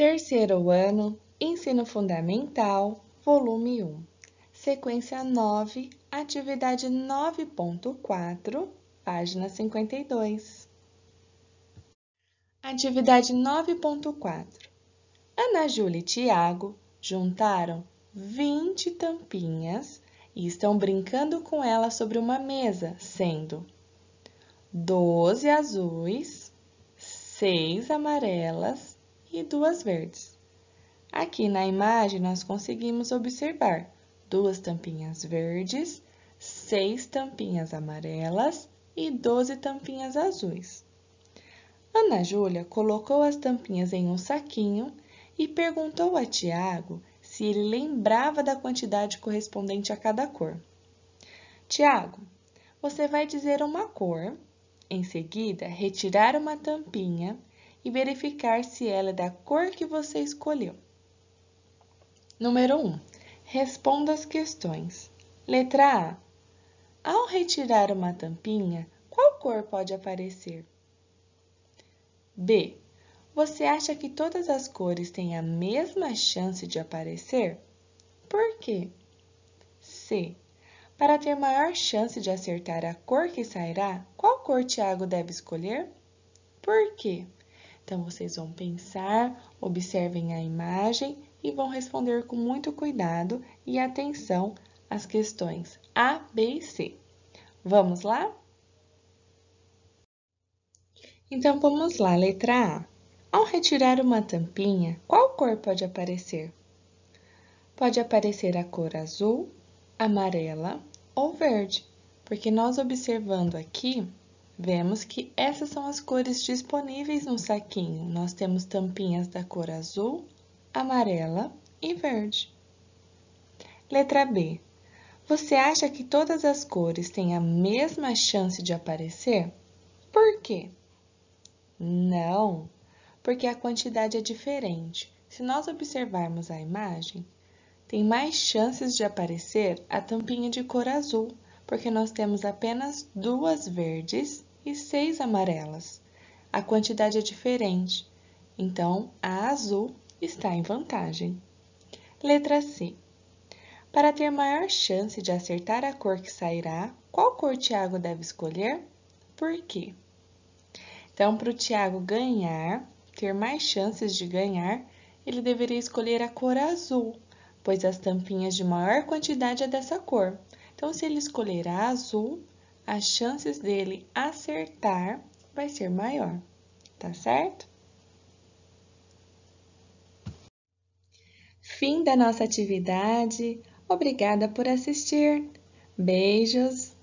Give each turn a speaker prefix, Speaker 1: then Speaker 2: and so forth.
Speaker 1: Terceiro ano, Ensino Fundamental, volume 1. Sequência 9, atividade 9.4, página 52. Atividade 9.4. Ana Júlia e Tiago juntaram 20 tampinhas e estão brincando com elas sobre uma mesa, sendo 12 azuis, 6 amarelas e duas verdes. Aqui na imagem, nós conseguimos observar duas tampinhas verdes, seis tampinhas amarelas e 12 tampinhas azuis. Ana Júlia colocou as tampinhas em um saquinho e perguntou a Tiago se ele lembrava da quantidade correspondente a cada cor. Tiago, você vai dizer uma cor, em seguida retirar uma tampinha e verificar se ela é da cor que você escolheu. Número 1. Responda as questões. Letra A. Ao retirar uma tampinha, qual cor pode aparecer? B. Você acha que todas as cores têm a mesma chance de aparecer? Por quê? C. Para ter maior chance de acertar a cor que sairá, qual cor Tiago deve escolher? Por quê? Então, vocês vão pensar, observem a imagem e vão responder com muito cuidado e atenção as questões A, B e C. Vamos lá? Então, vamos lá, letra A. Ao retirar uma tampinha, qual cor pode aparecer? Pode aparecer a cor azul, amarela ou verde, porque nós observando aqui, Vemos que essas são as cores disponíveis no saquinho. Nós temos tampinhas da cor azul, amarela e verde. Letra B. Você acha que todas as cores têm a mesma chance de aparecer? Por quê? Não, porque a quantidade é diferente. Se nós observarmos a imagem, tem mais chances de aparecer a tampinha de cor azul, porque nós temos apenas duas verdes e seis amarelas. A quantidade é diferente, então a azul está em vantagem. Letra C. Para ter maior chance de acertar a cor que sairá, qual cor Tiago deve escolher? Por quê? Então, para o Tiago ganhar, ter mais chances de ganhar, ele deveria escolher a cor azul, pois as tampinhas de maior quantidade é dessa cor. Então, se ele escolher a azul, as chances dele acertar vai ser maior, tá certo? Fim da nossa atividade. Obrigada por assistir. Beijos.